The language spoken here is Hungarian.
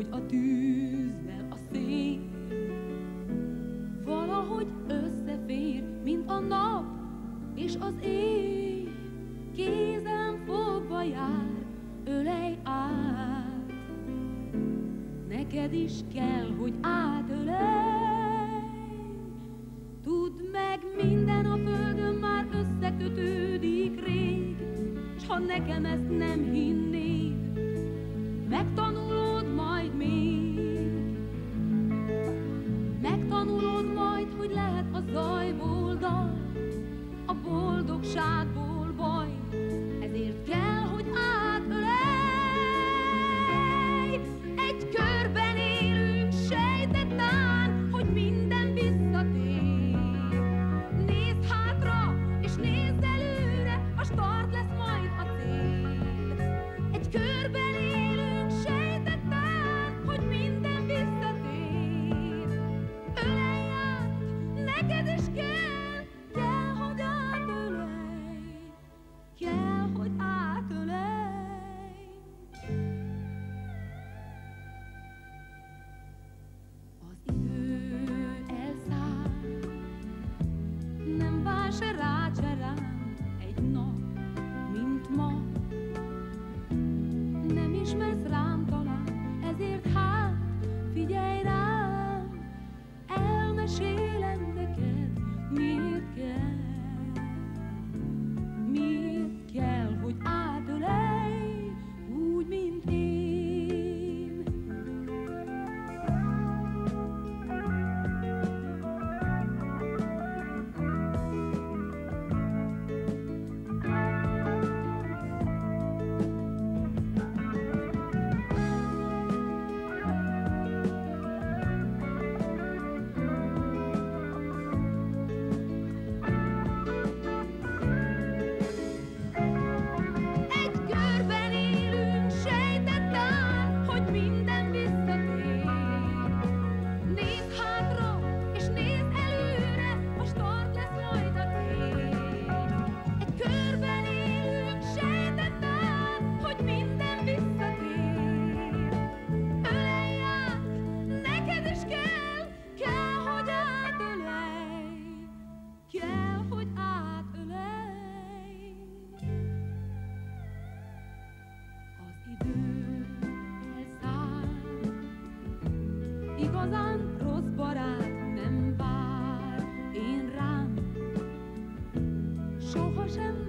ahogy a tűzzel a szél. Valahogy összefér, mint a nap és az ég, kézem fogva jár, ölej át. Neked is kell, hogy átölej. Tudd meg, minden a földön már összekötődik rég, s ha nekem ezt nem hinnél, Look at this 说话声。